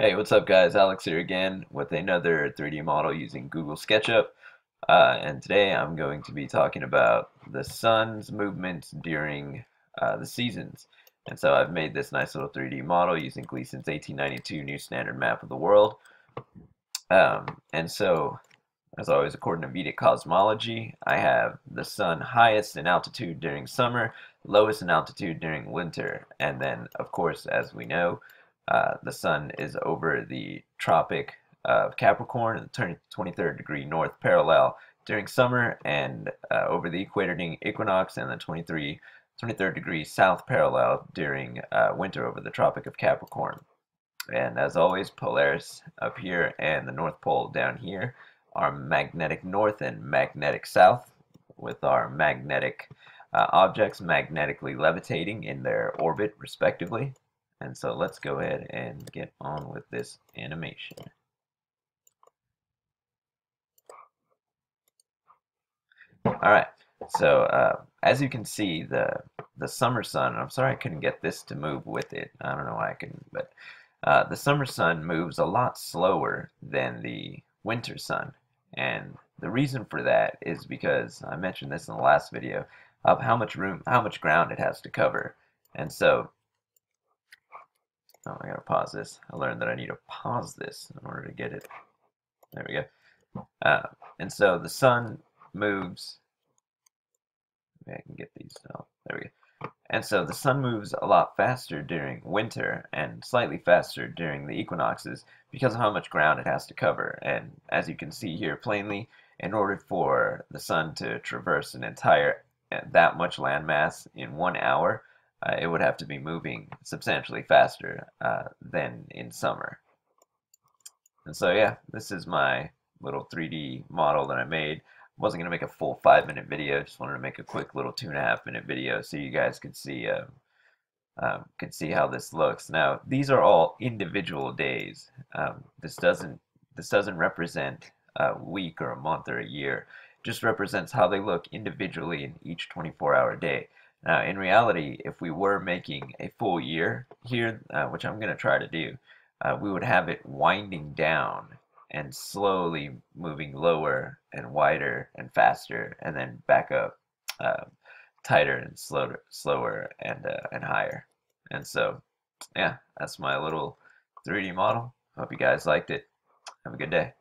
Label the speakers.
Speaker 1: Hey, what's up guys? Alex here again with another 3D model using Google SketchUp. Uh, and today I'm going to be talking about the sun's movements during uh, the seasons. And so I've made this nice little 3D model using Gleason's 1892 New Standard Map of the World. Um, and so, as always, according to Vedic cosmology, I have the sun highest in altitude during summer, lowest in altitude during winter, and then, of course, as we know, uh, the sun is over the Tropic of Capricorn, the 23rd degree north parallel during summer, and uh, over the equator equinox, and the 23, 23rd degree south parallel during uh, winter over the Tropic of Capricorn. And as always, Polaris up here and the North Pole down here are magnetic north and magnetic south, with our magnetic uh, objects magnetically levitating in their orbit respectively. And so let's go ahead and get on with this animation. Alright, so uh, as you can see, the the summer sun, I'm sorry I couldn't get this to move with it. I don't know why I couldn't, but uh, the summer sun moves a lot slower than the winter sun. And the reason for that is because, I mentioned this in the last video, of how much room, how much ground it has to cover. And so Oh, I gotta pause this. I learned that I need to pause this in order to get it. There we go. Uh, and so the sun moves. Maybe I can get these. Oh, there we go. And so the sun moves a lot faster during winter and slightly faster during the equinoxes because of how much ground it has to cover. And as you can see here plainly, in order for the sun to traverse an entire that much landmass in one hour, uh, it would have to be moving substantially faster uh, than in summer. And so yeah, this is my little 3D model that I made. I wasn't going to make a full five minute video, just wanted to make a quick little two and a half minute video so you guys could see um, um, could see how this looks. Now these are all individual days. Um, this doesn't this doesn't represent a week or a month or a year. It just represents how they look individually in each 24 hour day. Now, in reality, if we were making a full year here, uh, which I'm going to try to do, uh, we would have it winding down and slowly moving lower and wider and faster, and then back up uh, tighter and slower, slower and uh, and higher. And so, yeah, that's my little 3D model. Hope you guys liked it. Have a good day.